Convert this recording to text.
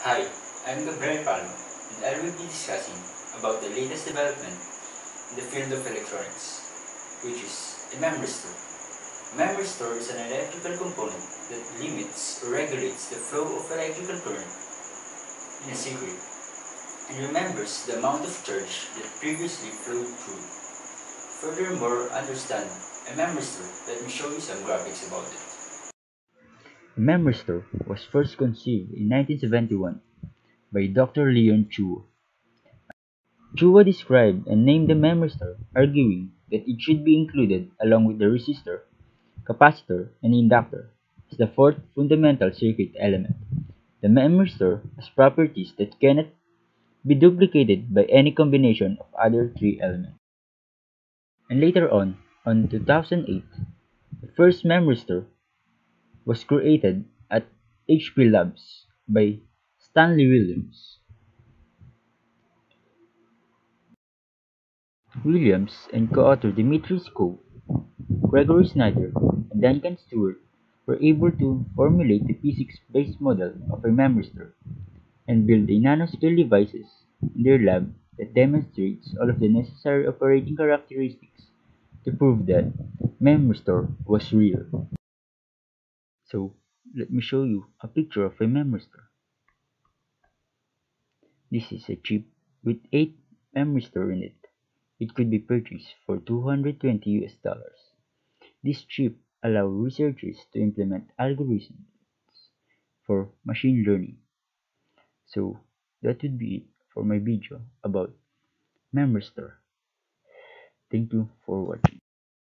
Hi, I'm Gabriel Palma, and I will be discussing about the latest development in the field of electronics, which is a memristor. A memristor is an electrical component that limits or regulates the flow of electrical current in a circuit and remembers the amount of charge that previously flowed through. Furthermore, understand a memristor, let me show you some graphics about it. Store was first conceived in 1971 by Dr. Leon Chua. Chua described and named the memristor, arguing that it should be included along with the resistor, capacitor, and inductor as the fourth fundamental circuit element. The memristor has properties that cannot be duplicated by any combination of other three elements. And later on, on 2008, the first memristor was created at HP Labs by Stanley Williams. Williams and co-author Dmitry Strukov, Gregory Snider, and Duncan Stewart were able to formulate the physics-based model of a memristor and build a nanoscale devices in their lab that demonstrates all of the necessary operating characteristics to prove that memristor was real. So let me show you a picture of a memristor. This is a chip with 8 memristor in it. It could be purchased for 220 US dollars. This chip allows researchers to implement algorithms for machine learning. So that would be it for my video about memristor. Thank you for watching.